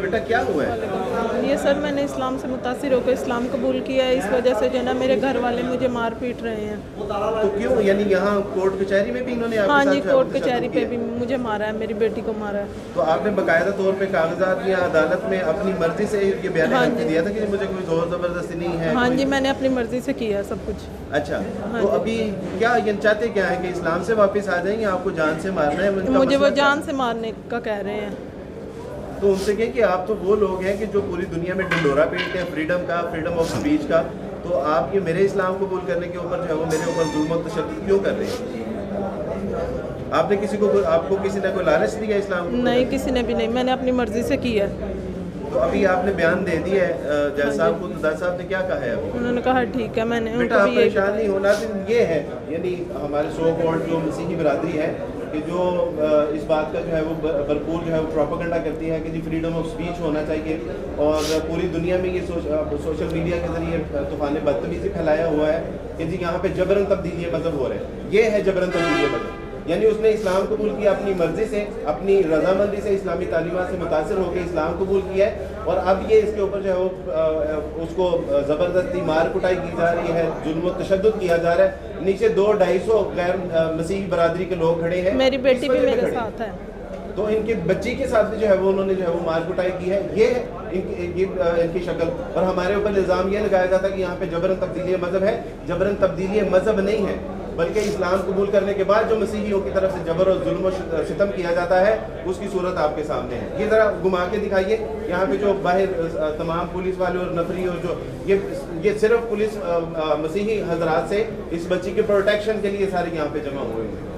बेटा क्या हुआ है? ये सर मैंने इस्लाम से मुतासर होकर इस्लाम कबूल किया है। इस वजह से जो ना मेरे घर वाले मुझे मार पीट रहे हैं। तो क्यों? यानी यहाँ कोर्ट कचहरी में भी इन्होंने हाँ जी कोर्ट कचहरी पे भी मुझे मारा है मेरी बेटी को मारा है। तो आपने बकायदा तौर पे कागजात या अदालत में अपनी मर्ज़ी से ये बयान हाँ दिया था कि मुझे कोई ज़ोर ज़बरदस्ती नहीं है हाँ जी मैंने अपनी मर्ज़ी से किया सब कुछ। अच्छा हाँ तो अभी क्या ये चाहते क्या है कि इस्लाम से वापस आ जाएँगे आपको जान से मारना है? मुझे वो जान से मारने का कह रहे है? तो उनसे कहें कि आप तो वो लोग हैं कि जो पूरी दुनिया में ढिंडोरा पीटते हैं फ्रीडम का फ्रीडम ऑफ़ स्पीच का तो आप ये मेरे इस्लाम कबूल करने के ऊपर जो है वो मेरे ऊपर जुल्म और तशद्दुद क्यों कर रहे हैं? आपने किसी को आपको किसी ने कोई लालच दिया इस्लाम को नहीं किसी ने भी नहीं मैंने अपनी मर्ज़ी से किया है। तो अभी आपने बयान दे दिया है जज हाँ साहब को तो जज साहब ने क्या कहा है अभी उन्होंने कहा ठीक है मैंने बेटा आप परेशान नहीं होना तो ये है यानी हमारे सो कॉल्ड जो मसीही बरादरी है कि जो इस बात का जो है वो भरपूर जो है वो प्रोपागेंडा करती है कि जी फ्रीडम ऑफ़ स्पीच होना चाहिए और पूरी दुनिया में ये सोशल मीडिया के ज़रिए तूफ़ान बदतमी से फैलाया हुआ है कि जी यहाँ पे जबरन तब्दीली मज़हब हो रहे हैं। ये है जबरन तब्दीली मज़हब यानी उसने इस्लाम कबूल किया अपनी मर्ज़ी से अपनी रजामंदी से इस्लामी तालीमत से मुतासर होकर इस्लाम कबूल किया है। और अब ये इसके ऊपर जो है वो उसको ज़बरदस्ती मार कुटाई की जा रही है जुल्म तशद किया जा रहा है। नीचे दो ढाई सौ गैर मसीह मसीही बरादरी के लोग खड़े हैं। मेरी बेटी भी मेरे साथ है। तो इनकी बच्ची के साथ भी जो है वो उन्होंने जो है वो मार कुटाई की है। ये इनकी ये इनकी शक्ल। और हमारे ऊपर इल्ज़ाम ये लगाया जाता है कि यहाँ पे जबरन तब्दीली मज़हब है। जबरन तब्दीली मज़हब नहीं है। बल्कि इस्लाम कबूल करने के बाद जो मसीहियों की तरफ़ से जबर और जुल्म और सितम किया जाता है, उसकी सूरत आपके सामने है। ये ज़रा घुमा के दिखाइए। यहाँ पे जो बाहर तमाम पुलिस वाले और नफरी और जो, ये ये सिर्फ़ पुलिस मसीही हजरात से इस बच्ची के प्रोटेक्शन के लिए सारे यहाँ पे जमा हुए हैं।